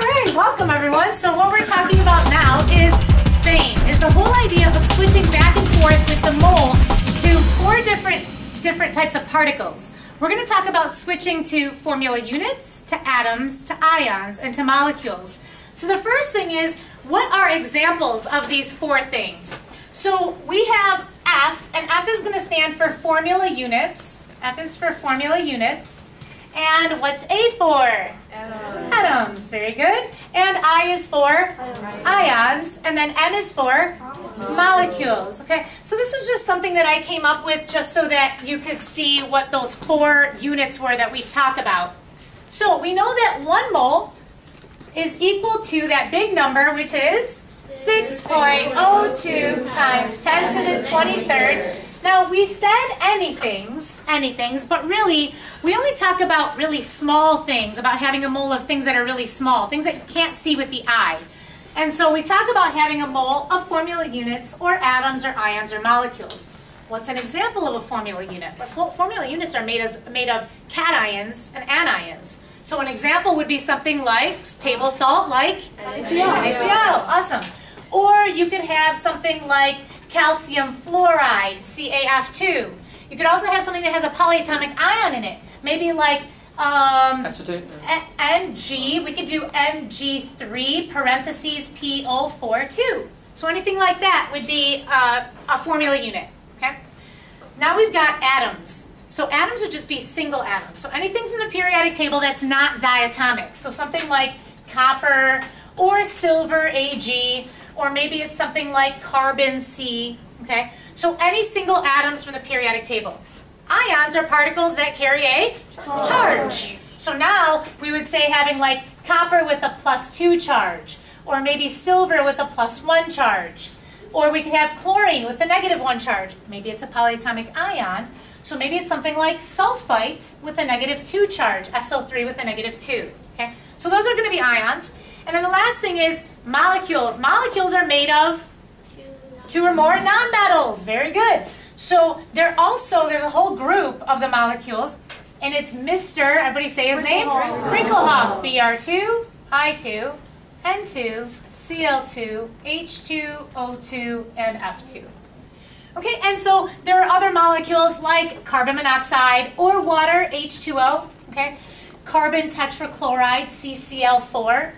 right, welcome everyone. So what we're talking about now is FAIM, is the whole idea of switching back and forth with the mole to four different different types of particles. We're going to talk about switching to formula units, to atoms, to ions, and to molecules. So the first thing is, what are examples of these four things? So we have F, and F is going to stand for formula units. F is for formula units. And what's A for? Atoms. Atoms. Very good. And I is for ions. And then M is for molecules. Okay. So this was just something that I came up with just so that you could see what those four units were that we talk about. So we know that one mole is equal to that big number, which is 6.02 times 10 to the 23rd now, we said anythings, anythings, but really, we only talk about really small things, about having a mole of things that are really small, things that you can't see with the eye. And so we talk about having a mole of formula units or atoms or ions or molecules. What's an example of a formula unit? formula units are made, as, made of cations and anions. So an example would be something like table salt, like NaCl. NaCl. Awesome. Or you could have something like calcium fluoride, CaF2. You could also have something that has a polyatomic ion in it, maybe like um, Mg. We could do Mg3 parentheses PO4 two. So anything like that would be uh, a formula unit. Okay. Now we've got atoms. So atoms would just be single atoms. So anything from the periodic table that's not diatomic. So something like copper or silver Ag or maybe it's something like carbon C, okay? So any single atoms from the periodic table. Ions are particles that carry a charge. So now we would say having like copper with a plus two charge, or maybe silver with a plus one charge. Or we could have chlorine with a negative one charge. Maybe it's a polyatomic ion. So maybe it's something like sulfite with a negative two charge, SO3 with a negative two. Okay? So those are going to be ions. And then the last thing is molecules. Molecules are made of two or more nonmetals. Very good. So there also, there's a whole group of the molecules, and it's Mr., everybody say his name? Brinkelhoff. Br2, I2, N2, Cl2, H2, O2, and F2. Okay, and so there are other molecules like carbon monoxide or water, H2O, okay? Carbon tetrachloride, CCl4,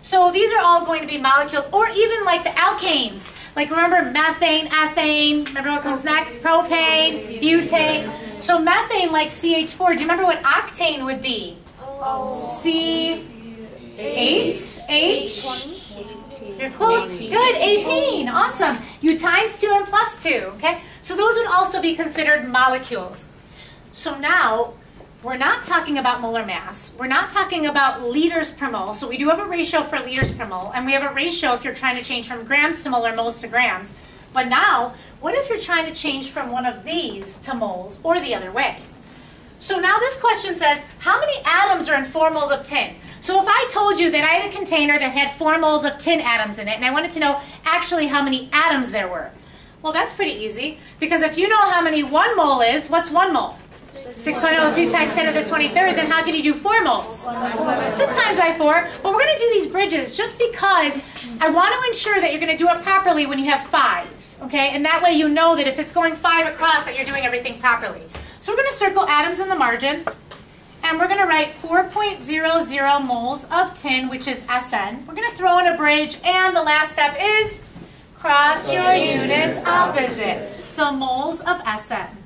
so these are all going to be molecules, or even like the alkanes. Like remember methane, ethane, remember what comes next? Propane, butane. So methane like CH4, do you remember what octane would be? C8, H. You're close. Good, 18. Awesome. You times 2 and plus 2. Okay? So those would also be considered molecules. So now we're not talking about molar mass. We're not talking about liters per mole. So we do have a ratio for liters per mole, and we have a ratio if you're trying to change from grams to molar, moles to grams. But now, what if you're trying to change from one of these to moles, or the other way? So now this question says, how many atoms are in 4 moles of tin? So if I told you that I had a container that had 4 moles of tin atoms in it, and I wanted to know actually how many atoms there were, well, that's pretty easy, because if you know how many 1 mole is, what's 1 mole? 6.02 times 10 to the 23rd, then how can you do 4 moles? Just times by 4. But we're going to do these bridges just because I want to ensure that you're going to do it properly when you have 5. Okay? And that way you know that if it's going 5 across that you're doing everything properly. So we're going to circle atoms in the margin. And we're going to write 4.00 moles of tin, which is SN. We're going to throw in a bridge. And the last step is cross your units opposite. So moles of SN.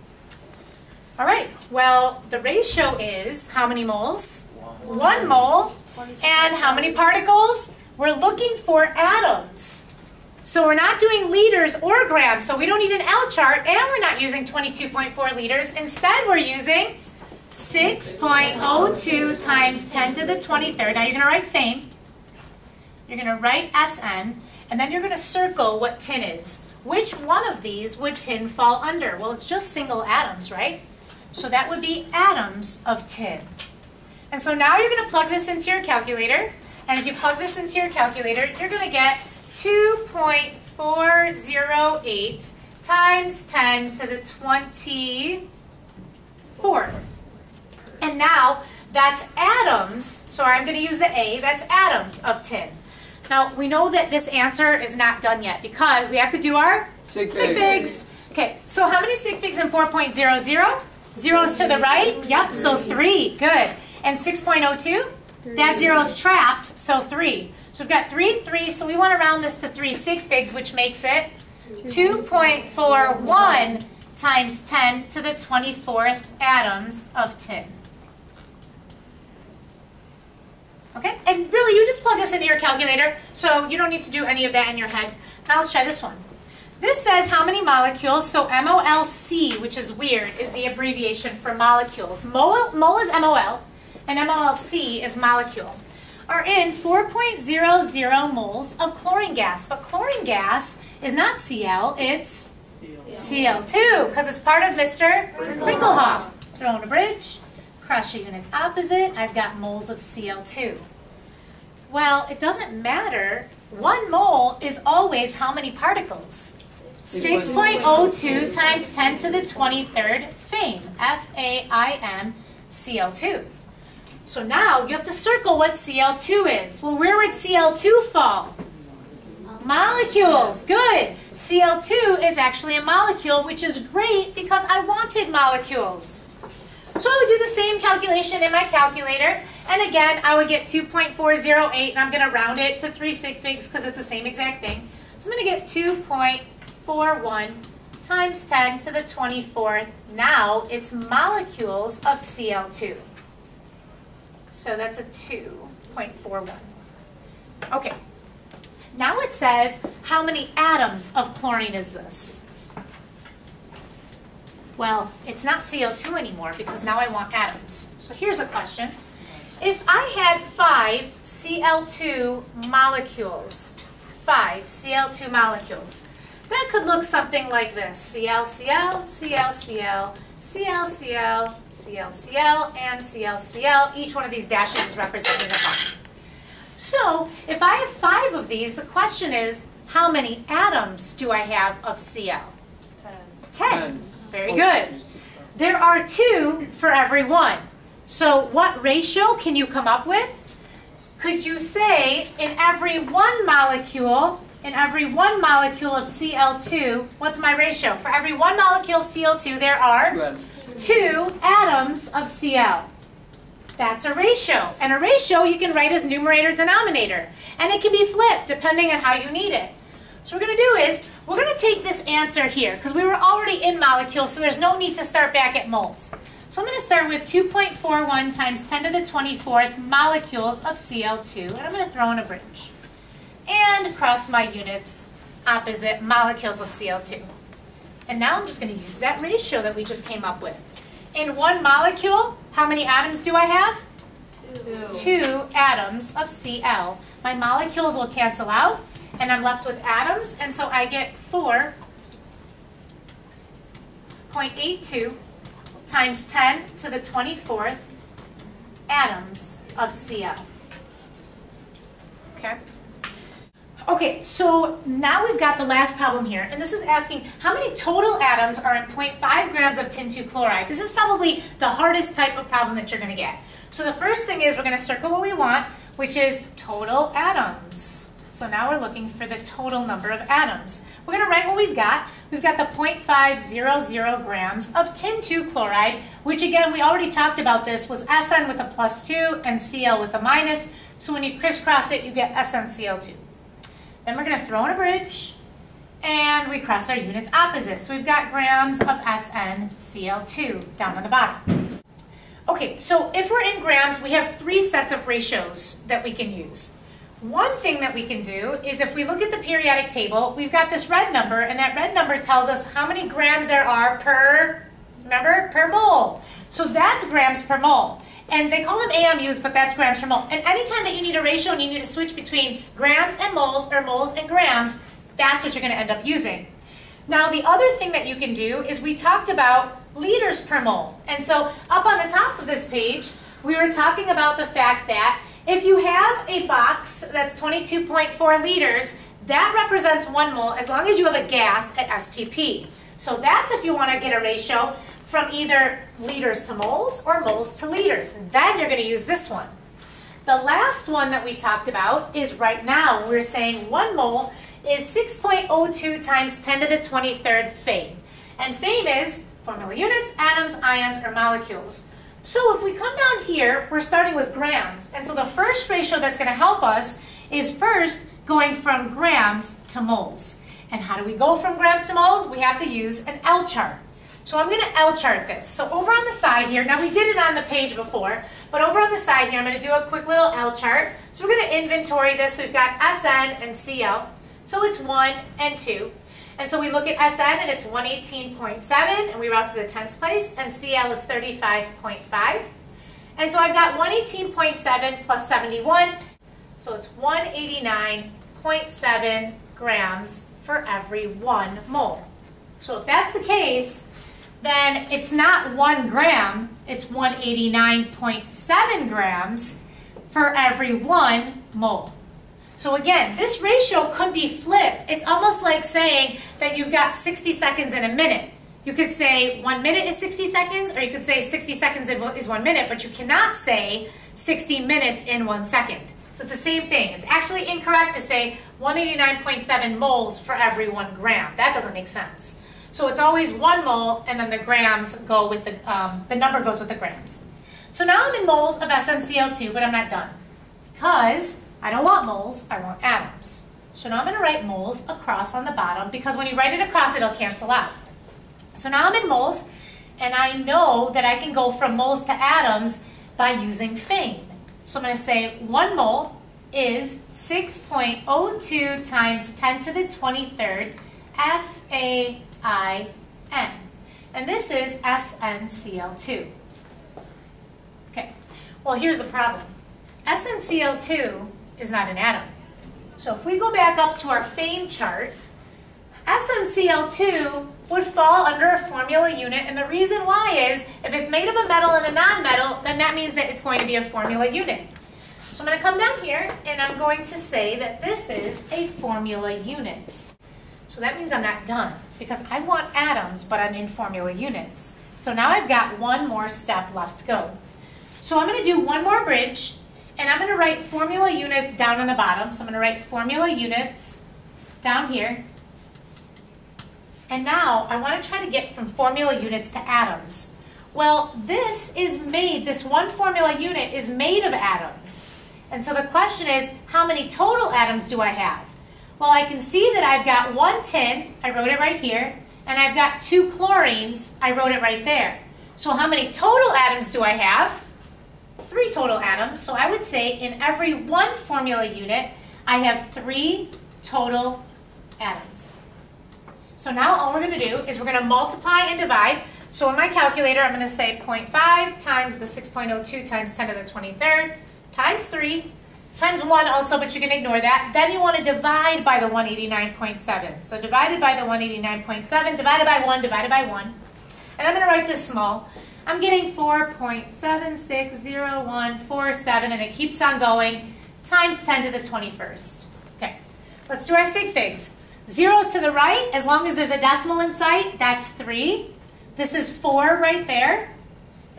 All right, well, the ratio is how many moles? One mole. And how many particles? We're looking for atoms. So we're not doing liters or grams, so we don't need an L chart, and we're not using 22.4 liters. Instead, we're using 6.02 times 10 to the 23rd. Now you're going to write FAIM. You're going to write SN, and then you're going to circle what tin is. Which one of these would tin fall under? Well, it's just single atoms, right? So that would be atoms of tin. And so now you're going to plug this into your calculator. And if you plug this into your calculator, you're going to get 2.408 times 10 to the 24th. And now That's atoms, so I'm going to use the A, that's atoms of tin. Now, we know that this answer is not done yet because we have to do our Sig figs. Okay, so how many sig figs in 4.00? Zeros to the right? Yep, so three, good. And 6.02? That zero's trapped, so three. So we've got three, three, so we want to round this to three sig figs, which makes it 2.41 times 10 to the 24th atoms of tin. Okay, and really you just plug this into your calculator, so you don't need to do any of that in your head. Now let's try this one. This says how many molecules, so MOLC, which is weird, is the abbreviation for molecules. Mol, mol is MOL, and MOLC is molecule, are in 4.00 moles of chlorine gas. But chlorine gas is not Cl, it's Cl2, because it's part of Mr. Brinkelhoff. Throw in a bridge, cross your units opposite, I've got moles of Cl2. Well, it doesn't matter. One mole is always how many particles? 6.02 times 10 to the 23rd FAIM, F-A-I-M, Cl2. So now you have to circle what Cl2 is. Well, where would Cl2 fall? Molecules, good. Cl2 is actually a molecule, which is great because I wanted molecules. So I would do the same calculation in my calculator, and again, I would get 2.408, and I'm going to round it to 3 sig figs because it's the same exact thing. So I'm going to get 2.41 times 10 to the 24th. Now it's molecules of Cl2. So that's a 2.41. Okay. Now it says, how many atoms of chlorine is this? Well, it's not CO2 anymore because now I want atoms. So here's a question. If I had five Cl2 molecules, five Cl2 molecules, that could look something like this. ClCl, ClCl, ClCl, ClCl, and ClCl. Each one of these dashes is representing a bond. So if I have five of these, the question is, how many atoms do I have of Cl? Ten. Very good. There are two for every one. So what ratio can you come up with? Could you say in every one molecule, in every one molecule of Cl2, what's my ratio? For every one molecule of Cl2, there are two atoms of Cl. That's a ratio. And a ratio you can write as numerator denominator. And it can be flipped depending on how you need it. So what we're going to do is, we're going to take this answer here, because we were already in molecules, so there's no need to start back at moles. So I'm going to start with 2.41 times 10 to the 24th molecules of Cl2, and I'm going to throw in a bridge. And cross my units opposite molecules of Cl2. And now I'm just going to use that ratio that we just came up with. In one molecule, how many atoms do I have? Two atoms of Cl. My molecules will cancel out, and I'm left with atoms, and so I get 4.82 times 10 to the 24th atoms of Cl. Okay? Okay, so now we've got the last problem here, and this is asking how many total atoms are in 0.5 grams of tin 2 chloride. This is probably the hardest type of problem that you're going to get. So the first thing is we're going to circle what we want, which is total atoms. So now we're looking for the total number of atoms. We're going to write what we've got. We've got the 0.500 grams of tin 2 chloride, which again, we already talked about this, was SN with a plus 2 and Cl with a minus. So when you crisscross it, you get SnCl2. Then we're going to throw in a bridge, and we cross our units opposite. So we've got grams of SnCl2 down on the bottom. Okay, so if we're in grams, we have three sets of ratios that we can use. One thing that we can do is if we look at the periodic table, we've got this red number, and that red number tells us how many grams there are per, remember, per mole. So that's grams per mole. And they call them AMUs, but that's grams per mole. And anytime that you need a ratio and you need to switch between grams and moles, or moles and grams, that's what you're going to end up using. Now, the other thing that you can do is we talked about liters per mole. And so up on the top of this page, we were talking about the fact that if you have a box that's 22.4 liters, that represents one mole as long as you have a gas at STP. So that's if you want to get a ratio from either liters to moles or moles to liters. Then you're going to use this one. The last one that we talked about is right now. We're saying one mole is 6.02 times 10 to the 23rd FAIM. And FAIM is formula units, atoms, ions, or molecules. So if we come down here, we're starting with grams. And so the first ratio that's going to help us is first going from grams to moles. And how do we go from grams to moles? We have to use an L chart. So I'm going to L chart this. So over on the side here, now we did it on the page before, but over on the side here, I'm going to do a quick little L chart. So we're going to inventory this. We've got SN and CL. So it's 1 and 2. And so we look at SN and it's 118.7 and we route to the tens place and CL is 35.5. And so I've got 118.7 plus 71, so it's 189.7 grams for every one mole. So if that's the case, then it's not one gram, it's 189.7 grams for every one mole. So again, this ratio could be flipped. It's almost like saying that you've got 60 seconds in a minute. You could say one minute is 60 seconds, or you could say 60 seconds is one minute, but you cannot say 60 minutes in one second. So it's the same thing. It's actually incorrect to say 189.7 moles for every one gram. That doesn't make sense. So it's always one mole, and then the grams go with the, um, the number goes with the grams. So now I'm in moles of SnCl2, but I'm not done. Because I don't want moles, I want atoms. So now I'm going to write moles across on the bottom, because when you write it across, it'll cancel out. So now I'm in moles, and I know that I can go from moles to atoms by using fame. So I'm going to say 1 mole is 6.02 times 10 to the 23rd FA I-N. And this is SnCl2. Okay, well here's the problem. SnCl2 is not an atom. So if we go back up to our FAIM chart, SnCl2 would fall under a formula unit, and the reason why is, if it's made of a metal and a non-metal, then that means that it's going to be a formula unit. So I'm going to come down here, and I'm going to say that this is a formula unit. So that means I'm not done because I want atoms, but I'm in formula units. So now I've got one more step left to go. So I'm going to do one more bridge, and I'm going to write formula units down on the bottom. So I'm going to write formula units down here. And now I want to try to get from formula units to atoms. Well, this is made, this one formula unit is made of atoms. And so the question is, how many total atoms do I have? Well, I can see that I've got one tin, I wrote it right here, and I've got two chlorines, I wrote it right there. So how many total atoms do I have? Three total atoms. So I would say in every one formula unit, I have three total atoms. So now all we're going to do is we're going to multiply and divide. So in my calculator, I'm going to say 0.5 times the 6.02 times 10 to the 23rd times 3 times 1 also, but you can ignore that. Then you want to divide by the 189.7. So divided by the 189.7, divided by 1, divided by 1. And I'm going to write this small. I'm getting 4.760147, and it keeps on going, times 10 to the 21st. Okay, let's do our sig figs. Zeros to the right, as long as there's a decimal in sight, that's 3. This is 4 right there.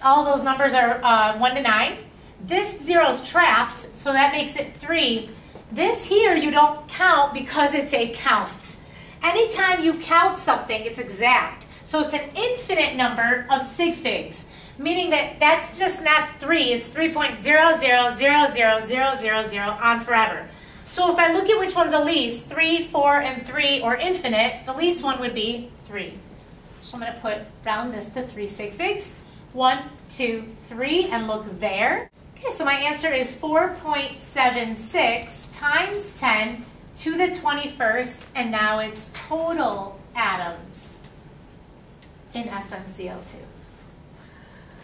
All those numbers are uh, 1 to 9. This zero is trapped, so that makes it 3. This here you don't count because it's a count. Anytime you count something, it's exact. So it's an infinite number of sig figs, meaning that that's just not 3. It's 3.0000000 on forever. So if I look at which one's the least, 3, 4, and 3, or infinite, the least one would be 3. So I'm going to put round this to 3 sig figs. 1, 2, 3, and look there. Okay, so my answer is 4.76 times 10 to the 21st, and now it's total atoms in SnCl2.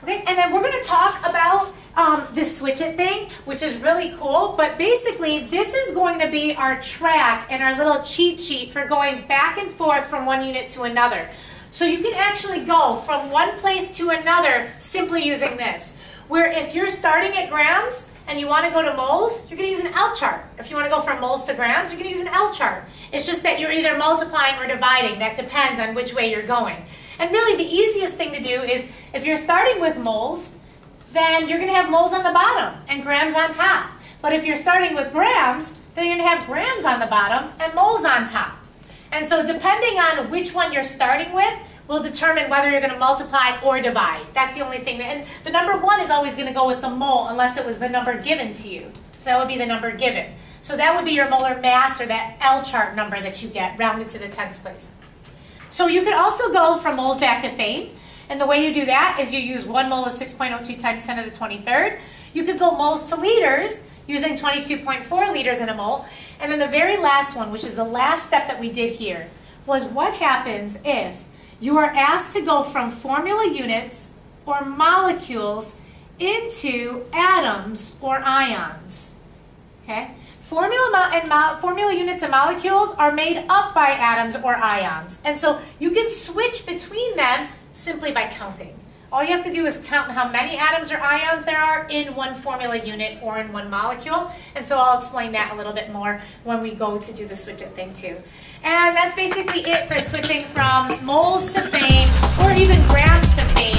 Okay, and then we're going to talk about um, this switch it thing, which is really cool, but basically this is going to be our track and our little cheat sheet for going back and forth from one unit to another. So you can actually go from one place to another simply using this where if you're starting at grams and you want to go to moles, you're going to use an L chart. If you want to go from moles to grams, you're going to use an L chart. It's just that you're either multiplying or dividing. That depends on which way you're going. And really the easiest thing to do is if you're starting with moles, then you're going to have moles on the bottom and grams on top. But if you're starting with grams, then you're going to have grams on the bottom and moles on top. And so depending on which one you're starting with will determine whether you're going to multiply or divide. That's the only thing. And the number one is always going to go with the mole unless it was the number given to you. So that would be the number given. So that would be your molar mass or that L chart number that you get rounded to the tenths place. So you could also go from moles back to fame. And the way you do that is you use 1 mole of 6.02 times 10 to the 23rd. You could go moles to liters using 22.4 liters in a mole. And then the very last one, which is the last step that we did here, was what happens if you are asked to go from formula units or molecules into atoms or ions. Okay? Formula, and formula units and molecules are made up by atoms or ions. And so you can switch between them simply by counting. All you have to do is count how many atoms or ions there are in one formula unit or in one molecule. And so I'll explain that a little bit more when we go to do the switch it thing too. And that's basically it for switching from moles to FAIM or even grams to FAIM.